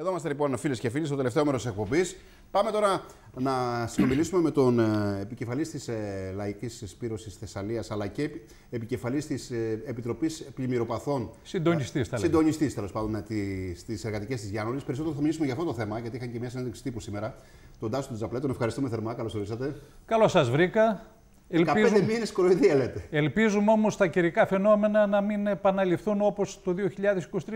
Εδώ είμαστε λοιπόν φίλες και φίλοι στο τελευταίο μέρος της εκπομπής. Πάμε τώρα να συνομιλήσουμε με τον ε, επικεφαλής της ε, Λαϊκής Σπήρωση Θεσσαλίας αλλά και επικεφαλής της ε, Επιτροπής Πλημμυροπαθών. Συντονιστής, θα Συντονιστής, τέλος πάντων, στις εργατικές της Γιάννη. Περισσότερο θα μιλήσουμε για αυτό το θέμα, γιατί είχαν και μια συνέντευξη τύπου σήμερα. Τον Τάσο Τζαπλέ, τον ευχαριστούμε θερμά. Καλώς ορίσατε. Καλώς σας βρήκα. Ελπίζουμε... 15 μήνες κοροϊδία λέτε. Ελπίζουμε όμως τα καιρικά φαινόμενα να μην επαναληφθούν όπως το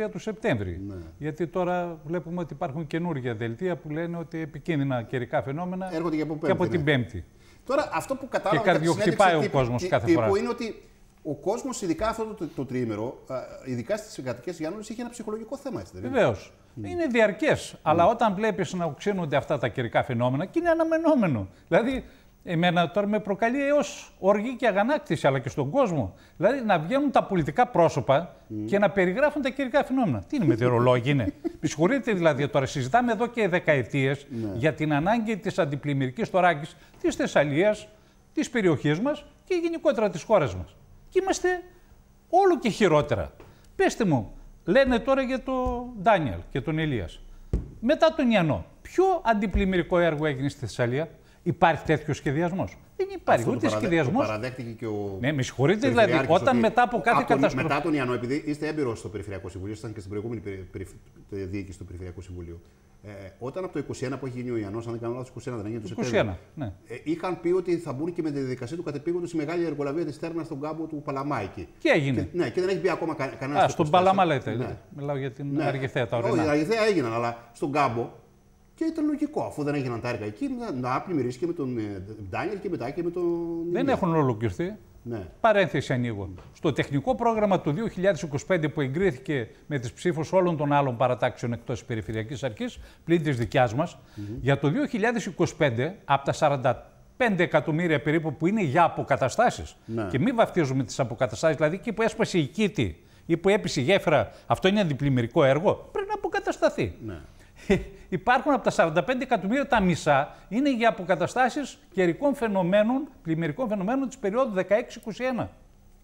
2023 του Σεπτέμβρη. Ναι. Γιατί τώρα βλέπουμε ότι υπάρχουν καινούργια δελτία που λένε ότι επικίνδυνα καιρικά φαινόμενα Έρχονται και από, πέμπτη, και από την ναι. Πέμπτη. Τώρα αυτό που κατάλαβα. Και καρδιοχτυπάει ο κόσμος κάθε τύπου φορά. είναι ότι ο κόσμος, ειδικά αυτό το, το, το τρίμερο, ειδικά στις εργατικές Γιάννου, είχε ένα ψυχολογικό θέμα. Έτσι, Βεβαίως. Mm. Είναι διαρκές. Mm. Αλλά όταν βλέπεις να οξύνονται αυτά τα καιρικά φαινόμενα, και είναι αναμενόμενο. Δηλαδή, Εμένα τώρα με προκαλεί έως οργή και αγανάκτηση, αλλά και στον κόσμο. Δηλαδή να βγαίνουν τα πολιτικά πρόσωπα και να περιγράφουν τα καιρικά φαινόμενα. Τι είναι μετεωρολόγοι, είναι. Με συγχωρείτε δηλαδή τώρα, συζητάμε εδώ και δεκαετίες ναι. για την ανάγκη της αντιπλημμυρικής τωράκη της Θεσσαλίας, της περιοχής μας και γενικότερα της χώρας μας. Και είμαστε όλο και χειρότερα. Πετε μου, λένε τώρα για τον Ντάνιελ και τον Ελίας. Μετά τον Ιαννό, ποιο αντιπλημμυρικό έργο έγινε στη Θεσσαλία; Υπάρχει τέτοιος σχεδιασμός; Δεν υπάρχει ούτε σχεδιασμός. Το παραδέχτηκε και ο. Ναι, με συγχωρείτε, δηλαδή, όταν μετά από κάθε καταστροφή. Μετά τον Ιαννό, επειδή είστε έμπειρος στο Περιφερειακό Συμβούλιο, ήσασταν και στην προηγούμενη διοίκηση του Περιφερειακού Συμβουλίου. Ε, όταν από το 21 που έχει γίνει ο Ιαννός, αν δεν κάνω λάθος, 21 δεν έγινε το 21, ναι. ε, είχαν πει ότι θα μπουν και με τη διαδικασία του κατεπήγοντος η μεγάλη εργολαβία της Τέρνα στον κάμπο του Παλαμάικη. Και έγινε. Και, ναι, και δεν έχει πει ακόμα κα, κανένας. Α, στον Παλαμά λέτε. Ναι. Μιλάω για την ναι. Αργηθέα τα Όχι, Αργηθέα έγιναν, αλλά στον κάμπο και ήταν λογικό, αφού δεν έγιναν τα έργα εκεί, να πλημμυρίσει και με τον ε, Ντάνιελ και μετά και με τον. Δεν έχουν ολοκληρωθεί. Ναι. Παρένθεση ανοίγω. Στο τεχνικό πρόγραμμα του 2025 που εγκρίθηκε με τις ψήφους όλων των άλλων παρατάξεων εκτός της Περιφερειακής Αρχής, πλην της δικιάς μας, για το 2025 από τα 45 εκατομμύρια περίπου που είναι για αποκαταστάσεις. Ναι. Και μην βαφτίζουμε τις αποκαταστάσεις, δηλαδή εκεί που έσπασε η κήτη ή που έπεισε η γέφυρα, αυτό είναι αντιπλημμυρικό έργο, πρέπει να αποκατασταθεί. Ναι. υπάρχουν από τα 45 εκατομμύρια τα μισά είναι για αποκαταστάσεις καιρικών φαινομένων, πλημμυρικών φαινομένων της περίοδου 16-21.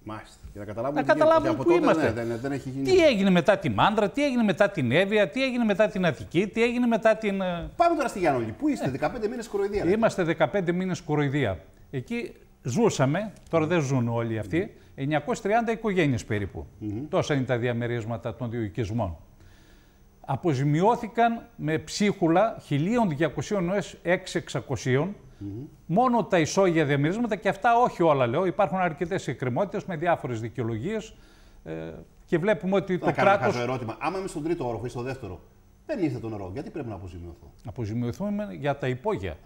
Μάλιστα. Για να καταλάβουμε, να καταλάβουμε πού είμαστε. Ναι, δεν, δεν έχει γίνει. Τι έγινε μετά τη Μάντρα, τι έγινε μετά την Εύβοια, τι έγινε μετά την Αττική, τι έγινε μετά την. Ε, Πάμε τώρα στη Γιάννολη. Πού είστε, 15 μήνες κοροϊδία. Είμαστε 15 μήνες κοροϊδία. Εκεί ζούσαμε, τώρα δεν ζουν όλοι αυτοί, 930 οικογένειες περίπου. Mm-hmm. Τόσα είναι τα διαμερίσματα των δύο οικισμών αποζημιώθηκαν με ψίχουλα 1.200 έως 6.600. Μόνο τα ισόγεια διαμερίσματα και αυτά όχι όλα λέω. Υπάρχουν αρκετές εκκρεμότητες με διάφορες δικαιολογίες. Ε, και βλέπουμε ότι το κράτος. Ένα ερώτημα. Άμα είμαι στον τρίτο όροφο ή στο δεύτερο, δεν ήρθε το νερό. Γιατί πρέπει να αποζημιωθώ; Αποζημιωθούμε για τα υπόγεια.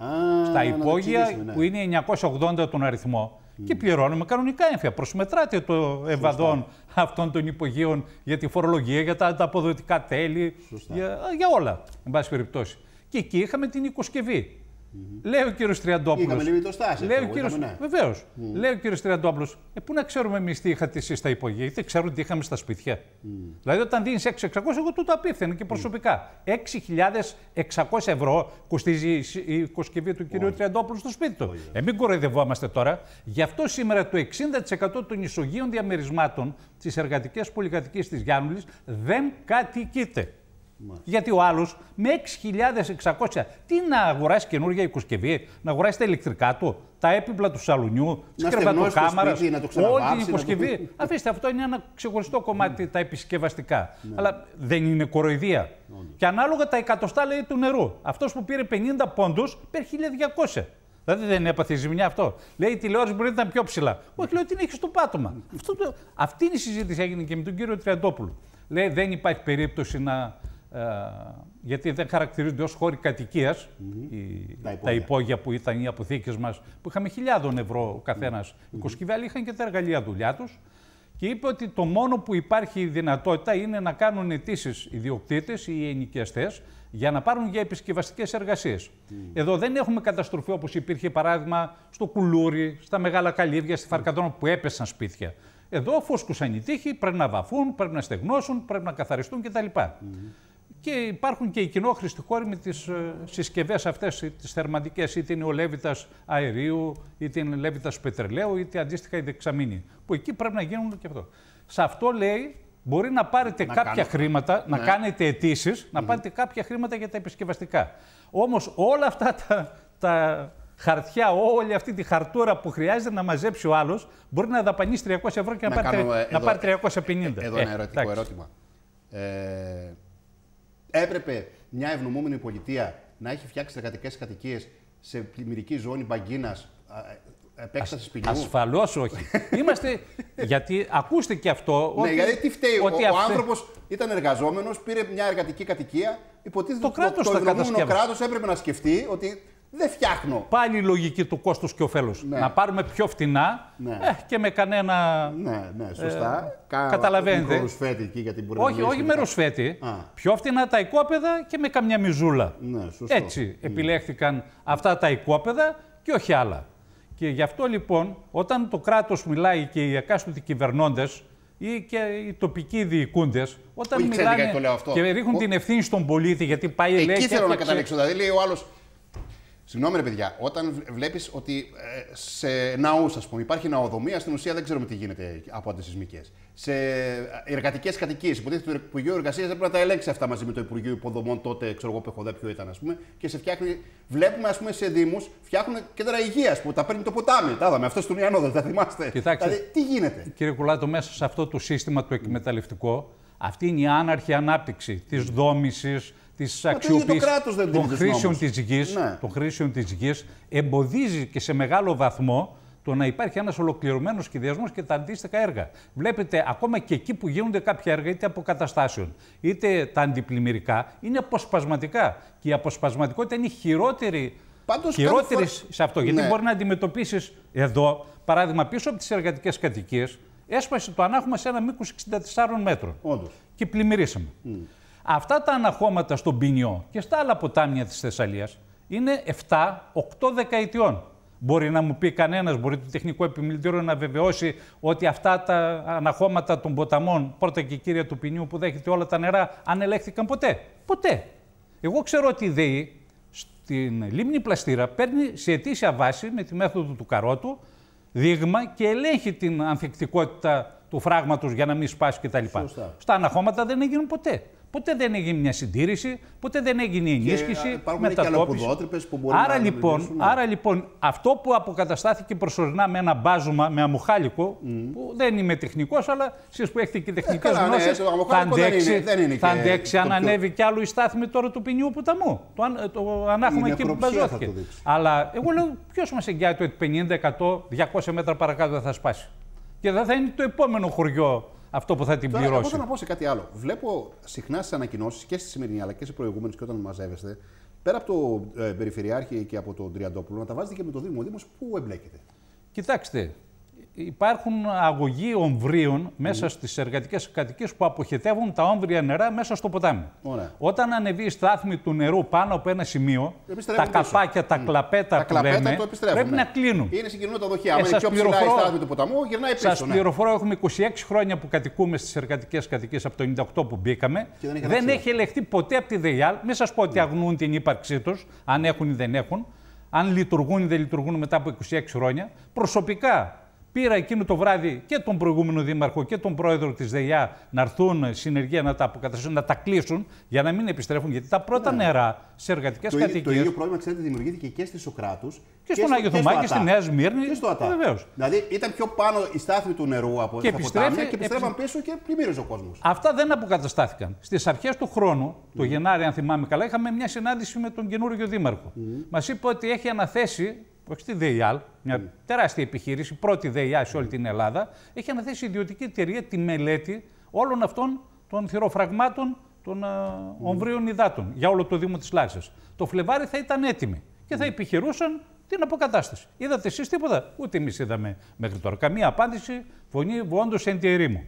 Στα υπόγεια ναι. που είναι 980 τον αριθμό και πληρώνουμε κανονικά έμφυα. Προσμετράτε το ευαδόν αυτών των υπογείων για τη φορολογία, για τα, αποδοτικά τέλη, για, για όλα, εν πάση περιπτώσει. Και εκεί είχαμε την οικοσκευή. Mm-hmm. Λέει ο κύριος Τριαντόπουλος. Είχαμε λίγο στάση. Λέει ο κύριος... ναι. Βεβαίως. Mm. Λέει ο κύριος Τριαντόπουλος, ε, πού να ξέρουμε εμείς τι είχατε εσείς στα υπογεία, δεν ξέρουν τι είχαμε στα σπίτια. Mm. Δηλαδή, όταν δίνεις 6.600, εγώ τούτο απίθυνα και προσωπικά. Mm. 6.600 ευρώ κοστίζει η οικοσκευή του κυρίου Τριαντόπουλου στο σπίτι του. Ε, μην κοροϊδευόμαστε τώρα. Γι' αυτό σήμερα το 60% των ισογείων διαμερισμάτων της εργατικής πολυκατοικίας της Γιάννουλης δεν κατοικείται. Γιατί ο άλλος με 6.600 τι να αγοράσει καινούργια οικοσκευή, να αγοράσει τα ηλεκτρικά του, τα έπιπλα του σαλουνιού, τις κρεβατοκάμαρα, όλη την υποσκευή. Αφήστε, αυτό είναι ένα ξεχωριστό κομμάτι, τα επισκευαστικά. Ναι. Αλλά δεν είναι κοροϊδία. Και ανάλογα τα εκατοστά λέει του νερού. Αυτός που πήρε 50 πόντους πήρε 1.200. Δηλαδή δεν έπαθε ζημιά αυτό. Λέει η τηλεόραση μπορεί να ήταν πιο ψηλά. Όχι, λέω την έχει στο πάτωμα. Αυτό το... Αυτή είναι η συζήτηση έγινε και με τον κύριο Τριαντόπουλο. Λέει δεν υπάρχει περίπτωση να ε, γιατί δεν χαρακτηρίζονται ως χώροι κατοικίας τα, τα, υπόγεια που ήταν οι αποθήκες μας, που είχαμε χιλιάδων ευρώ ο καθένας. Mm-hmm. Οι είχαν και τα εργαλεία δουλειά τους και είπε ότι το μόνο που υπάρχει δυνατότητα είναι να κάνουν αιτήσεις οι διοκτήτες ή οι ενοικιαστές για να πάρουν για επισκευαστικές εργασίες. Εδώ δεν έχουμε καταστροφή όπως υπήρχε παράδειγμα στο Κουλούρι, στα Μεγάλα Καλύβια, στη Φαρκαδόνα που έπεσαν σπίτια. Εδώ φούσκουσαν οι τείχοι, πρέπει να βαφούν, πρέπει να στεγνώσουν, πρέπει να καθαριστούν κτλ. Και υπάρχουν και οι κοινόχρηστοι χώροι με τις ε, συσκευές αυτές, τις θερματικές, είτε είναι ο λέβητας αερίου, είτε είναι λέβητας πετρελαίου, είτε αντίστοιχα η δεξαμήνη, που εκεί πρέπει να γίνουν και αυτό. Σε αυτό λέει μπορεί να πάρετε κάποια χρήματα, να ναι. κάνετε αιτήσεις, να πάρετε κάποια χρήματα για τα επισκευαστικά. Όμως όλα αυτά τα, τα χαρτιά, όλη αυτή τη χαρτούρα που χρειάζεται να μαζέψει ο άλλος, μπορεί να δαπανίσει 300 ευρώ και να, να, πάρει, εδώ, να πάρει 350. Εδώ ένα ε, ερωτικό ερώτημα. Ε, έπρεπε μια ευνομούμενη πολιτεία να έχει φτιάξει εργατικέ κατοικίες σε πλημμυρική ζώνη μπαγκίνας επέκτασης σπηλιού. Ασφαλώς όχι. Είμαστε. γιατί ακούστε και αυτό. Ναι, γιατί τι φταίει; Ότι ο, ο άνθρωπος ήταν εργαζόμενος, πήρε μια εργατική κατοικία. Υποτίθεται το κράτος το, το, το κράτος έπρεπε να σκεφτεί ότι δεν φτιάχνω. Πάλι η λογική του κόστους και ωφέλους. Ναι. Να πάρουμε πιο φτηνά ναι. ε, και με κανένα. Ναι, ναι, σωστά. Ε, Κα... Καταλαβαίνετε. Με ρουσφέτη εκεί για την Όχι, όχι με ρουσφέτη. Πιο φτηνά τα οικόπεδα και με καμιά μιζούλα. Ναι, σωστό. Έτσι επιλέχθηκαν αυτά τα οικόπεδα και όχι άλλα. Και γι' αυτό λοιπόν, όταν το κράτος μιλάει και οι εκάστοτε κυβερνώντες ή και οι τοπικοί διοικούντες, όταν Όχι, μιλάνε αυτό. και ρίχνουν την ευθύνη στον πολίτη, γιατί πάει Εκεί λέει. Εκεί θέλω να καταλήξω. Δηλαδή, λέει ο άλλος, Συγγνώμη, ρε παιδιά, όταν βλέπεις ότι ε, σε ναούς, ας πούμε, υπάρχει ναοδομία, στην ουσία δεν ξέρουμε τι γίνεται από αντισυσμικές. Σε εργατικές κατοικίες, υποτίθεται το Υπουργείο Εργασίας δεν πρέπει να τα ελέγξει αυτά μαζί με το Υπουργείο Υποδομών τότε, ξέρω εγώ, Πεχοδέ, ποιο ήταν, ας πούμε, και σε φτιάχνει. Βλέπουμε, ας πούμε, σε Δήμους φτιάχνουν κέντρα υγείας που τα παίρνει το ποτάμι. Τα είδαμε, αυτός στον Ιαννό, δεν τα θυμάστε. Κοιτάξτε, δηλαδή, τι γίνεται; Κύριε Κουλάτο, μέσα σε αυτό το σύστημα το εκμεταλλευτικό, αυτή είναι η άναρχη ανάπτυξη της δόμησης, της αξιοποίησης των χρήσεων της γης, ναι. των χρήσεων της γης, εμποδίζει και σε μεγάλο βαθμό το να υπάρχει ένας ολοκληρωμένος σχεδιασμός και τα αντίστοιχα έργα. Βλέπετε, ακόμα και εκεί που γίνονται κάποια έργα, είτε αποκαταστάσεων, είτε τα αντιπλημμυρικά, είναι αποσπασματικά. Και η αποσπασματικότητα είναι χειρότερη, Πάντως, χειρότερη σε αυτό. Ναι. Γιατί μπορεί να αντιμετωπίσεις εδώ, παράδειγμα, πίσω από τις εργατικές κατοικίες, έσπασε το ανάχωμα σε ένα μήκος 64 μέτρων. Όντως. Και πλημμυρίσαμε. Mm. Αυτά τα αναχώματα στον Πινιό και στα άλλα ποτάμια της Θεσσαλίας είναι 7-8 δεκαετιών. Μπορεί να μου πει κανένας, μπορεί το τεχνικό επιμελητήριο να βεβαιώσει ότι αυτά τα αναχώματα των ποταμών, πρώτα και κύρια του Πινιού που δέχεται όλα τα νερά, αν ελέγχθηκαν ποτέ; Ποτέ. Εγώ ξέρω ότι η ΔΕΗ στην λίμνη Πλαστήρα παίρνει σε αιτήσια βάση με τη μέθοδο του καρότου δείγμα και ελέγχει την ανθεκτικότητα του φράγματος για να μην σπάσει κτλ. Στα αναχώματα δεν έγιναν ποτέ. Ποτέ δεν έγινε μια συντήρηση, ποτέ δεν έγινε ενίσχυση, μετατόπιση. που μπορεί άρα, να λοιπόν, άρα λοιπόν, αυτό που αποκαταστάθηκε προσωρινά με ένα μπάζουμα, με αμουχάλικο, που δεν είμαι τεχνικός, αλλά εσείς που έχετε και τεχνικές ε, γνώσεις, ναι, θα αντέξει, δεν είναι, θα αντέξει αν ανέβει κι άλλο η στάθμη τώρα του ποινιού ποταμού. Το, το ανάχωμα εκεί που μπαζώθηκε. Αλλά εγώ λέω, ποιος μας εγγυάται ότι 50, 100, 200 μέτρα παρακάτω δεν θα σπάσει; Και δεν θα είναι το επόμενο χωριό αυτό που θα την πληρώσει. Εγώ θέλω να πω σε κάτι άλλο. Βλέπω συχνά στις ανακοινώσεις και στη σημερινή αλλά και σε προηγούμενες και όταν μαζεύεστε, πέρα από το ε, Περιφερειάρχη και από τον Τριαντόπουλο, να τα βάζετε και με το Δήμο. Ο Δήμος πού εμπλέκεται; Κοιτάξτε, υπάρχουν αγωγοί ομβρίων μέσα mm. στις εργατικές κατοικίες που αποχετεύουν τα όμβρια νερά μέσα στο ποτάμι. Ωραία. Όταν ανεβεί η στάθμη του νερού πάνω από ένα σημείο, τα καπάκια, τα κλαπέτα τα που κλαπέτα λέμε, πρέπει ναι. να κλείνουν. Είναι συγκινούμενο το δοχείο. Αν ε, είναι πιο ψηλά η στάθμη του ποταμού, γυρνάει πίσω. Σα ναι. πληροφορώ, έχουμε 26 χρόνια που κατοικούμε στις εργατικές κατοικίες από το 98 που μπήκαμε. δεν, δεν έχει ελεγχθεί ποτέ από τη ΔΕΙΑΛ. Μην σας πω ότι ναι. αγνούν την ύπαρξή τους, αν έχουν ή δεν έχουν. Αν λειτουργούν ή δεν λειτουργούν μετά από 26 χρόνια. Προσωπικά Πήρα εκείνο το βράδυ και τον προηγούμενο δήμαρχο και τον πρόεδρο της ΔΕΙΑ να έρθουν συνεργεία να τα αποκαταστήσουν, να τα κλείσουν για να μην επιστρέφουν. Γιατί τα πρώτα ναι. νερά σε εργατικές κατοικίε. Το ίδιο πρόβλημα, ξέρετε, δημιουργήθηκε και στη Σοκράτους. Και, και στον Άγιο Θωμά και στη Νέα Σμύρνη. Και στο ΑΤΑ. Βεβαίως. Δηλαδή ήταν πιο πάνω η στάθμη του νερού από και τα ποτάμια και επιστρέφαν πίσω και πλημμύριζε ο κόσμος. Αυτά δεν αποκαταστάθηκαν. Στις αρχές του χρόνου, το Γενάρη, αν θυμάμαι καλά, είχαμε μια συνάντηση με τον καινούριο δήμαρχο. Mm. Μας είπε ότι έχει αναθέσει όχι στη ΔΕΙΑΛ, μια mm. τεράστια επιχείρηση, πρώτη ΔΕΙΑ σε όλη την Ελλάδα, έχει αναθέσει ιδιωτική εταιρεία τη μελέτη όλων αυτών των θηροφραγμάτων των mm. ομβρίων υδάτων για όλο το Δήμο της Λάρισας. Το Φλεβάρι θα ήταν έτοιμοι και θα επιχειρούσαν την αποκατάσταση. Είδατε εσείς τίποτα, ούτε εμείς είδαμε μέχρι τώρα. Καμία απάντηση, φωνή όντω εν τη ερήμου.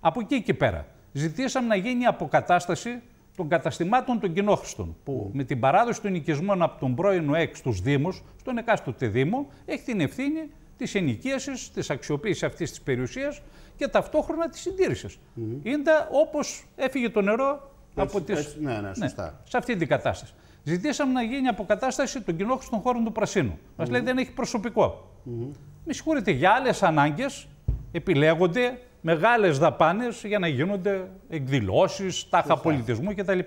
Από εκεί και πέρα, ζητήσαμε να γίνει αποκατάσταση των καταστημάτων των κοινόχρηστων, που με την παράδοση των οικισμών από τον πρώην ΕΚ στους Δήμους, στον εκάστοτε Δήμο, έχει την ευθύνη της ενοικίασης, της αξιοποίησης αυτής της περιουσίας και ταυτόχρονα της συντήρησης. Mm. Είναι όπως έφυγε το νερό από τις... ναι, ναι, σωστά. Ναι, σε αυτή την κατάσταση. Ζητήσαμε να γίνει αποκατάσταση των κοινόχρηστων χώρων του Πρασίνου. Mm. Μα λέει δεν έχει προσωπικό. Mm. Με συγχωρείτε, για άλλες ανάγκες επιλέγονται μεγάλες δαπάνες για να γίνονται εκδηλώσεις, τάχα πολιτισμού κτλ.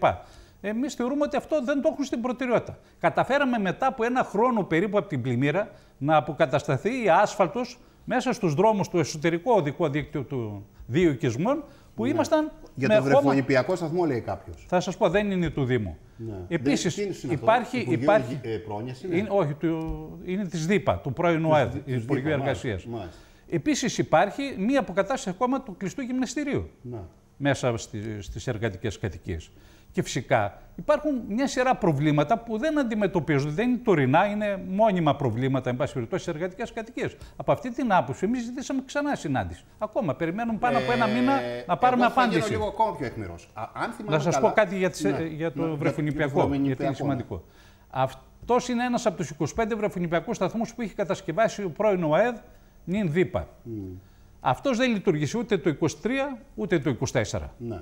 Εμείς θεωρούμε ότι αυτό δεν το έχουν στην προτεραιότητα. Καταφέραμε μετά από ένα χρόνο περίπου από την πλημμύρα να αποκατασταθεί η άσφαλτος μέσα στους δρόμους του εσωτερικού οδικού δίκτυου του δύο οικισμών που ναι. ήμασταν. Για τον βρεφονιπιακό σταθμό, λέει κάποιος. Θα σας πω, δεν είναι του Δήμου. Ναι. Επίσης, υπάρχει. Αυτό, υπάρχει ε, είναι; είναι όχι, του, είναι της ΔΥΠΑ, του πρώην ΟΕΔ, του Υπουργείου Εργασίας. Επίσης, υπάρχει μία αποκατάσταση ακόμα του κλειστού γυμναστηρίου ναι. μέσα στις εργατικές κατοικίες. Και φυσικά υπάρχουν μια σειρά προβλήματα που δεν αντιμετωπίζονται. Δεν είναι τωρινά, είναι μόνιμα προβλήματα, εν πάση περιπτώσει, στι εργατικές κατοικίες. Από αυτή την άποψη, εμείς ζητήσαμε ξανά συνάντηση. Ακόμα περιμένουμε πάνω από ένα μήνα να πάρουμε εγώ απάντηση. Θα λίγο ακόμα πιο αιχμηρός. Να σας πω κάτι για, τις, ναι, για το ναι, βρεφονιπιακό, γιατί είναι σημαντικό. Αυτός είναι ένας από τους 25 βρεφονιπιακούς σταθμούς που έχει κατασκευάσει ο πρώην ΟΑΕΔ, νυν ΔΥΠΑ. Mm. Αυτός δεν λειτουργήσε ούτε το 23 ούτε το 24. Ναι.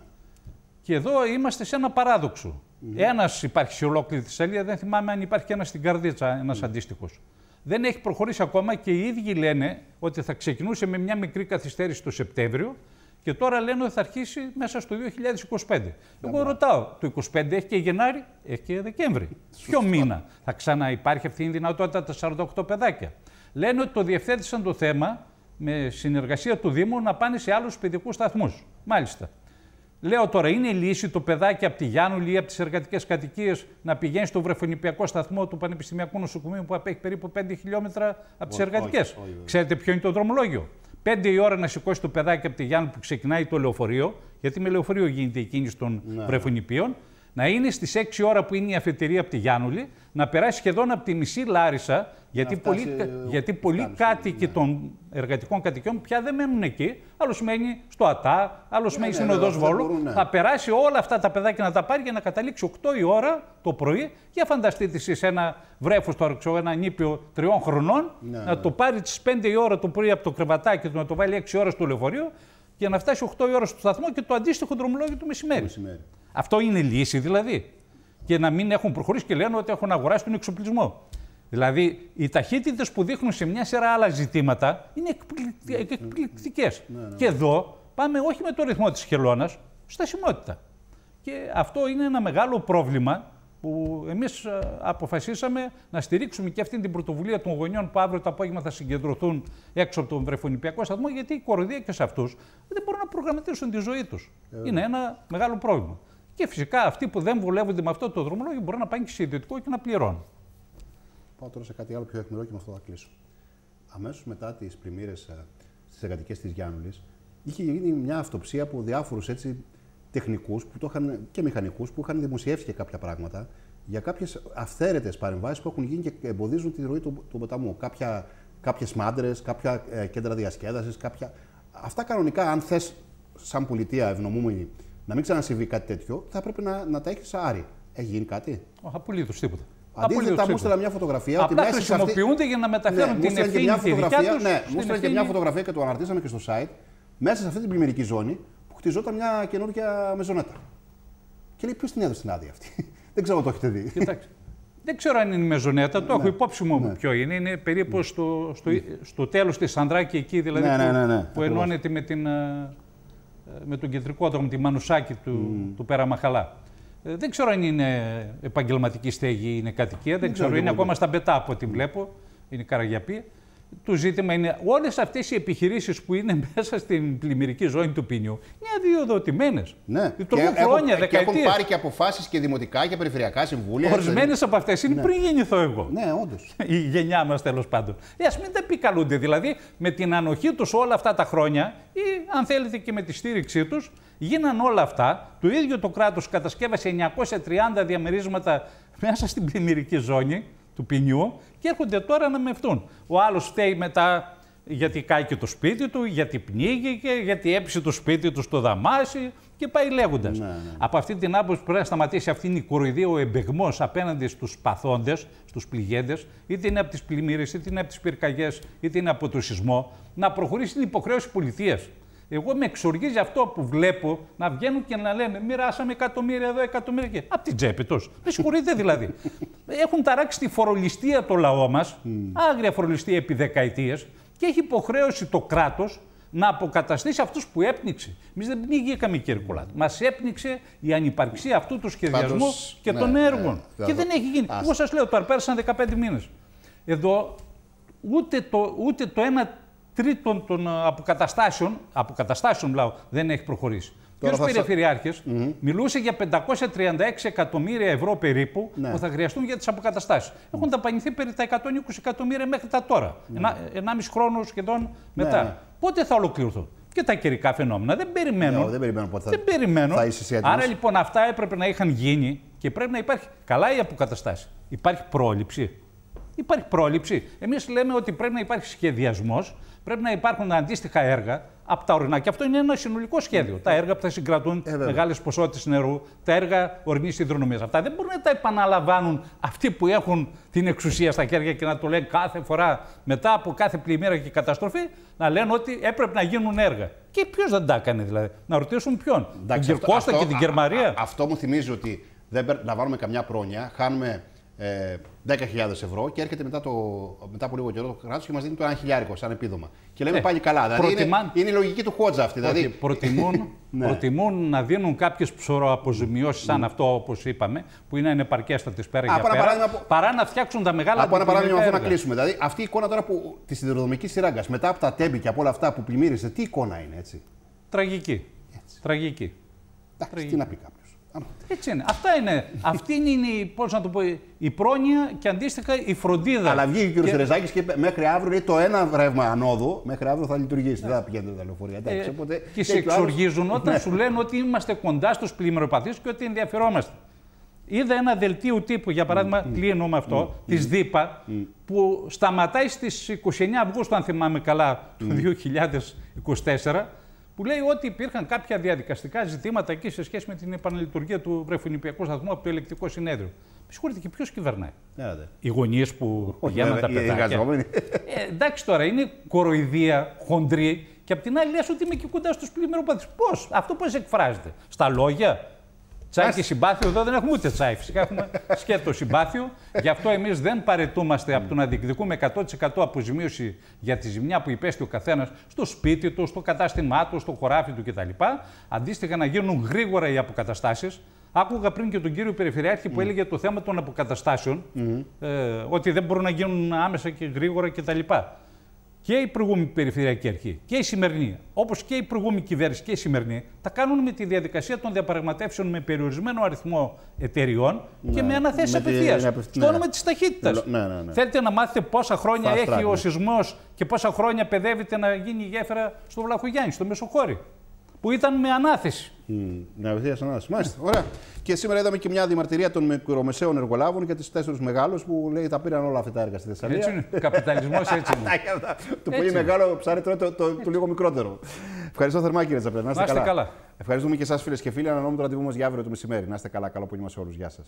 Και εδώ είμαστε σε ένα παράδοξο. Mm. Ένας υπάρχει σε ολόκληρη τη Θεσσαλία, δεν θυμάμαι αν υπάρχει και ένας στην Καρδίτσα, ένας mm. αντίστοιχος. Δεν έχει προχωρήσει ακόμα και οι ίδιοι λένε ότι θα ξεκινούσε με μια μικρή καθυστέρηση το Σεπτέμβριο και τώρα λένε ότι θα αρχίσει μέσα στο 2025. Εγώ ρωτάω, το 2025 έχει και Γενάρη, έχει και Δεκέμβρη. Ποιο μήνα; Θα ξαναυπάρχει αυτή η δυνατότητα τα 48 παιδάκια; Λένε ότι το διευθέτησαν το θέμα με συνεργασία του Δήμου να πάνε σε άλλους παιδικούς σταθμούς. Μάλιστα. Λέω τώρα, είναι λύση το παιδάκι από τη Γιάννουλη ή από τις εργατικές κατοικίες να πηγαίνει στο βρεφονιπιακό σταθμό του Πανεπιστημιακού Νοσοκομείου που απέχει περίπου 5 χιλιόμετρα από τις εργατικές. Ξέρετε ποιο είναι το δρομολόγιο; 5 η ώρα να σηκώσει το παιδάκι από τη Γιάννη που ξεκινάει το λεωφορείο, γιατί με λεωφορείο γίνεται η κίνηση των ναι. βρεφονιπίων, να είναι στις 6 ώρα που είναι η αφετηρία από τη Γιάννουλη, να περάσει σχεδόν από τη μισή Λάρισα, γιατί πολλοί, γιατί πολλοί κάτοικοι ναι. των εργατικών κατοικιών πια δεν μένουν εκεί. Άλλος μένει στο ΑΤΑ, άλλος ναι, μένει ναι, στην Οδός Βόλου. Ναι. Θα περάσει όλα αυτά τα παιδάκια να τα πάρει για να καταλήξει 8 η ώρα το πρωί. Για φανταστείτε εσείς ένα βρέφος τώρα, ξέρω, ένα νήπιο τριών χρονών, ναι, να το πάρει τις 5 η ώρα το πρωί από το κρεβατάκι του, να το βάλει 6 ώρες στο λεωφορείο για να φτάσει 8 η ώρα στο σταθμό και το αντίστοιχο δρομολόγιο του μεσημέρι. μεσημέρι. Αυτό είναι λύση δηλαδή. Και να μην έχουν προχωρήσει και λένε ότι έχουν αγοράσει τον εξοπλισμό. Δηλαδή, οι ταχύτητες που δείχνουν σε μια σειρά άλλα ζητήματα είναι εκπληκτικές. Ναι, ναι, ναι. Και εδώ πάμε όχι με το ρυθμό της χελώνας, στασιμότητα. Και αυτό είναι ένα μεγάλο πρόβλημα που εμείς ε, αποφασίσαμε να στηρίξουμε και αυτή την πρωτοβουλία των γονιών που αύριο το απόγευμα θα συγκεντρωθούν έξω από τον βρεφονιπιακό σταθμό, γιατί η κοροϊδία και σε αυτούς δεν μπορούν να προγραμματίσουν τη ζωή τους. Ε, είναι ένα μεγάλο πρόβλημα. Και φυσικά αυτοί που δεν βολεύονται με αυτό το δρομολόγιο μπορούν να πάνε και σε ιδιωτικό και να πληρώνουν. Πάω τώρα σε κάτι άλλο πιο αιχμηρό και με αυτό θα κλείσω. Αμέσως μετά τις πλημμύρες ε, στις εργατικές της Γιάννουλης, είχε γίνει μια αυτοψία από διάφορους τεχνικούς και μηχανικούς που είχαν δημοσιεύσει και κάποια πράγματα για κάποιες αυθαίρετες παρεμβάσεις που έχουν γίνει και εμποδίζουν τη ροή του, του ποταμού. Κάποιες μάντρες, κάποια ε, κέντρα διασκέδασης, κάποια. Αυτά κανονικά, αν θες, σαν πολιτεία ευνομούμενη, να μην ξανασυμβεί κάτι τέτοιο, θα πρέπει να, να τα έχεις άρη. Έχει γίνει κάτι; Απολύτως τίποτα. Αντίθετα, μου έστειλα μια φωτογραφία. Απλά ότι χρησιμοποιούνται αυτή... για να μεταφέρουν ναι, την ευθύνη μια φωτογραφία, τους, Ναι, μου έστειλε και μια φωτογραφία και το αναρτήσαμε και στο site. Μέσα σε αυτή την πλημμυρική ζώνη που χτιζόταν μια καινούργια μεζονέτα. Και λέει, ποιος την έδωσε την άδεια αυτή; Δεν ξέρω αν το έχετε δει. Κοιτάξτε. Δεν ξέρω αν είναι μεζονέτα, το ναι. έχω υπόψη μου ναι. ποιο είναι. Είναι περίπου στο, στο, στο τέλος της Σανδράκη, εκεί δηλαδή ναι, ναι, ναι, που, που ενώνεται με, την, ε, με τον κεντρικό δρόμο, τη Μανουσάκη του, mm. του Πέρα Μαχαλά. Ε, δεν ξέρω αν είναι επαγγελματική στέγη ή είναι κατοικία. Δεν ξέρω. Είναι ακόμα στα μπετά από ό,τι βλέπω. Είναι καραγιαπή. Το ζήτημα είναι όλες αυτές οι επιχειρήσεις που είναι μέσα στην πλημμυρική ζώνη του ποινιού είναι αδειοδοτημένες. Ναι, Λειτουργούν χρόνια, δεκαετίε. Και έχουν πάρει και αποφάσεις και δημοτικά και περιφερειακά συμβούλια. Ορισμένες από αυτές είναι ναι. πριν γεννηθώ εγώ. Ναι, όντως. Η γενιά μας τέλος πάντων. Ε, Α μην τα επικαλούνται. Δηλαδή με την ανοχή τους όλα αυτά τα χρόνια ή αν θέλετε και με τη στήριξή τους γίναν όλα αυτά. Το ίδιο το κράτος κατασκεύασε 930 διαμερίσματα μέσα στην πλημμυρική ζώνη του ποινιού και έρχονται τώρα να μευτούν. Ο άλλος φταίει μετά γιατί κάει το σπίτι του, γιατί πνίγηκε, γιατί έπεισε το σπίτι του στο δαμάσι και πάει λέγοντας. Ναι, ναι. Από αυτή την άποψη πρέπει να σταματήσει αυτήν η κοροϊδία, ο εμπεγμός απέναντι στους παθώντε, στους πληγέντες, είτε είναι από τις πλημμύρες, είτε είναι από τις πυρκαγιές, είτε είναι από το σεισμό, να προχωρήσει την υποχρέωση πολιτείας. Εγώ με εξοργίζει αυτό που βλέπω να βγαίνουν και να λένε Μοιράσαμε εκατομμύρια εδώ, εκατομμύρια εκεί. Από την τσέπη τους. Με συγχωρείτε δηλαδή. Έχουν ταράξει τη φορολιστία το λαό μας, άγρια φορολιστία επί δεκαετίες, και έχει υποχρέωση το κράτος να αποκαταστήσει αυτούς που έπνιξε. Εμείς δεν πνιγήκαμε, κύριε Κουλάτη. Μας έπνιξε η ανυπαρξία αυτού του σχεδιασμού Πάντως, και ναι, των ναι, έργων. ναι, και ναι. δεν έχει γίνει. Ας. Εγώ σας λέω τώρα, πέρασαν 15 μήνες. Εδώ ούτε το, ούτε το 1 τρίτο των ε, αποκαταστάσεων, αποκαταστάσεων μιλάω, δεν έχει προχωρήσει. Ο Τώρα κ. θα σα- Περιφερειάρχης μιλούσε για 536 εκατομμύρια ευρώ περίπου Ναι. που θα χρειαστούν για τις αποκαταστάσεις. Έχουν ταπανηθεί περί τα 120 εκατομμύρια μέχρι τα τώρα. Ένα, ενάμιση χρόνος σχεδόν μετά. ναι. Πότε θα ολοκληρωθούν; Και τα καιρικά φαινόμενα δεν περιμένουν. Ναι, δεν περιμένω πότε θα- δεν περιμένουν. θα είσαι εσύ έτοιμος. Άρα λοιπόν αυτά έπρεπε να είχαν γίνει και πρέπει να υπάρχει καλά η αποκαταστάση. Υπάρχει πρόληψη. Υπάρχει πρόληψη. Εμείς λέμε ότι πρέπει να υπάρχει σχεδιασμός, πρέπει να υπάρχουν αντίστοιχα έργα από τα ορεινά. Και αυτό είναι ένα συνολικό σχέδιο. Τα έργα που θα συγκρατούν Ε, βέβαια. μεγάλες ποσότητες νερού, τα έργα ορεινής υδρονομίας. Αυτά δεν μπορούν να τα επαναλαμβάνουν αυτοί που έχουν την εξουσία στα χέρια και να το λένε κάθε φορά μετά από κάθε πλημμύρα και καταστροφή να λένε ότι έπρεπε να γίνουν έργα. Και ποιος δεν τα έκανε δηλαδή. Να ρωτήσουν ποιον. Εντάξει, τον αυτό- Κυρκώστα αυτό- και την α- Γερμαρία. α- αυτό μου θυμίζει ότι δεν περ- λαμβάνουμε καμιά πρόνοια, χάνουμε ε, 10.000 ευρώ και έρχεται μετά, το, μετά από λίγο καιρό το κράτος και μας δίνει το ένα χιλιάρικο σαν επίδομα. Και λέμε Ε, πάλι καλά. Δηλαδή είναι, προτιμάν- είναι η λογική του Χότζα αυτή. Ότι Δηλαδή, προτιμούν, Ναι. προτιμούν να δίνουν κάποιες ψωροαποζημιώσει σαν αυτό, όπως είπαμε, που είναι ανεπαρκέστατες πέρα Α, για από ένα πέρα, παράδειγμα που- παρά να φτιάξουν τα μεγάλα από ένα παράδειγμα αυτό να έργα. κλείσουμε. Δηλαδή αυτή η εικόνα τώρα που, της σιδηροδρομικής σειράγγα μετά από τα τέμπη και από όλα αυτά που πλημμύρισε, τι εικόνα είναι έτσι; Τραγική. Τραγική. Εντάξει, τι να πει κάποιος. Έτσι είναι. Αυτά είναι. Αυτή είναι η, πώς να το πω, η πρόνοια και αντίστοιχα η φροντίδα. Αλλά βγήκε ο κ. Και- Ρεζάκης και είπε μέχρι αύριο λέει, το ένα ρεύμα ανόδου μέχρι αύριο θα λειτουργήσει. Δεν θα πηγαίνετε τα λεωφορεία. Εντάξει, Ε, οπότε, και σε τέτοιο άλλος- εξοργίζουν όταν Ναι. σου λένε ότι είμαστε κοντά στους πλημμυροπαθείς και ότι ενδιαφερόμαστε. Είδα ένα δελτίο τύπου, για παράδειγμα, κλείνω με αυτό, της ΔΥΠΑ, που σταματάει στις 29 Αυγούστου, αν θυμάμαι καλά, του 2024, που λέει ότι υπήρχαν κάποια διαδικαστικά ζητήματα εκεί σε σχέση με την επαναλειτουργία του βρεφονιπιακού σταθμού από το ελεκτικό συνέδριο. Με συγχωρείτε, και ποιος κυβερνάει; Έλατε. Οι γονείς που Όχι, πηγαίνουν τα βέβαια, οι παιδάκια. εργαζόμενοι. Ε, εντάξει τώρα, είναι κοροϊδία, χοντρή και απ' την άλλη λες ότι είμαι και κοντά στους πλημμυροπαθείς. Πώς, αυτό πώς εκφράζεται, στα λόγια; Τσάι και συμπάθειο, εδώ δεν έχουμε ούτε τσάι. Φυσικά έχουμε σκέτο συμπάθειο. Γι' αυτό εμείς δεν παρετούμαστε από το να διεκδικούμε 100% αποζημίωση για τη ζημιά που υπέστη ο καθένας στο σπίτι του, στο κατάστημά του, στο χωράφι του κτλ. Αντίστοιχα να γίνουν γρήγορα οι αποκαταστάσεις. Άκουγα πριν και τον κύριο Περιφερειάρχη που έλεγε το θέμα των αποκαταστάσεων, ε, ότι δεν μπορούν να γίνουν άμεσα και γρήγορα κτλ. Και η προηγούμενη Περιφερειακή Αρχή και η σημερινή, όπως και η προηγούμενη κυβέρνηση και η σημερινή, τα κάνουν με τη διαδικασία των διαπραγματεύσεων με περιορισμένο αριθμό εταιριών και με αναθέσει με τη- απευθείας. ναι, απευθ- Στο ναι. όνομα της ταχύτητας. Ναι, ναι, ναι. Θέλετε να μάθετε πόσα χρόνια Fast έχει track, ο ναι. σεισμός και πόσα χρόνια παιδεύεται να γίνει η γέφυρα στο Βλαχογιάννη, στο Μεσοχώρι. Που ήταν με ανάθεση. Ναι, απευθείας ανάσταση. Μάλιστα. Ωραία. Και σήμερα είδαμε και μια δημαρτυρία των μικρομεσαίων εργολάβων και του τέσσερις μεγάλους που λέει τα πήραν όλα αυτά τα έργα στη Θεσσαλία. Έτσι είναι. Καπιταλισμός έτσι είναι. το πολύ είναι. μεγάλο ψάρι τρώει το, το, το λίγο μικρότερο. Ευχαριστώ θερμά κύριε Τσαπλέ. Να είστε Να είστε καλά. καλά. Ευχαριστούμε και εσάς φίλες και φίλοι. Ανανόμου το ραντεβού μας για αύριο το μεσημέρι. Να είστε καλά. Καλό απόγευμα σε όλους. Γεια σας.